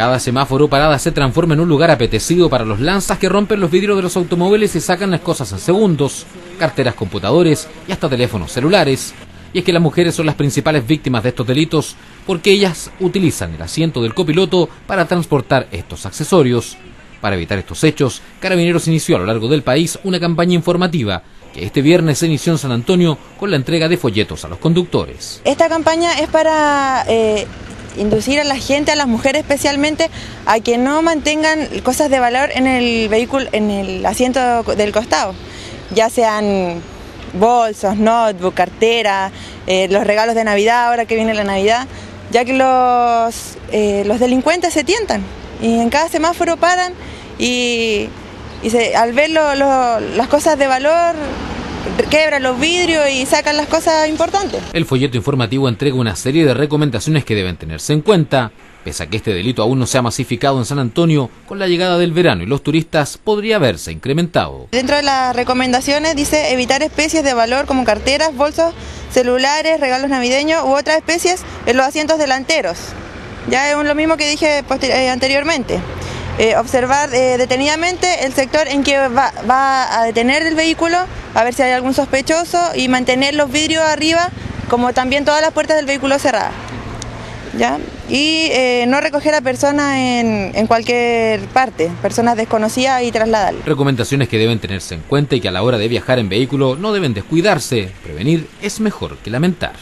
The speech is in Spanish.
cada semáforo parada se transforma en un lugar apetecido para los lanzas que rompen los vidrios de los automóviles y sacan las cosas en segundos, carteras, computadores y hasta teléfonos celulares. Y es que las mujeres son las principales víctimas de estos delitos porque ellas utilizan el asiento del copiloto para transportar estos accesorios. Para evitar estos hechos, Carabineros inició a lo largo del país una campaña informativa que este viernes se inició en San Antonio con la entrega de folletos a los conductores. Esta campaña es para eh, inducir a la gente, a las mujeres especialmente, a que no mantengan cosas de valor en el vehículo, en el asiento del costado, ya sean bolsos, notebook, cartera, eh, los regalos de Navidad, ahora que viene la Navidad, ya que los, eh, los delincuentes se tientan y en cada semáforo paran y, al ver las cosas de valor quebran los vidrios y sacan las cosas importantes. El folleto informativo entrega una serie de recomendaciones que deben tenerse en cuenta. Pese a que este delito aún no se ha masificado en San Antonio, con la llegada del verano y los turistas podría haberse incrementado. Dentro de las recomendaciones dice evitar especies de valor como carteras, bolsos, celulares, regalos navideños u otras especies en los asientos delanteros. Ya es lo mismo que dije eh, anteriormente. Eh, observar eh, detenidamente el sector en que va, va, a detener el vehículo, a ver si hay algún sospechoso y mantener los vidrios arriba, como también todas las puertas del vehículo cerradas. ¿ya? Y eh, no recoger a personas en, en, cualquier parte, personas desconocidas y trasladarlas. Recomendaciones que deben tenerse en cuenta y que a la hora de viajar en vehículo no deben descuidarse. Prevenir es mejor que lamentar.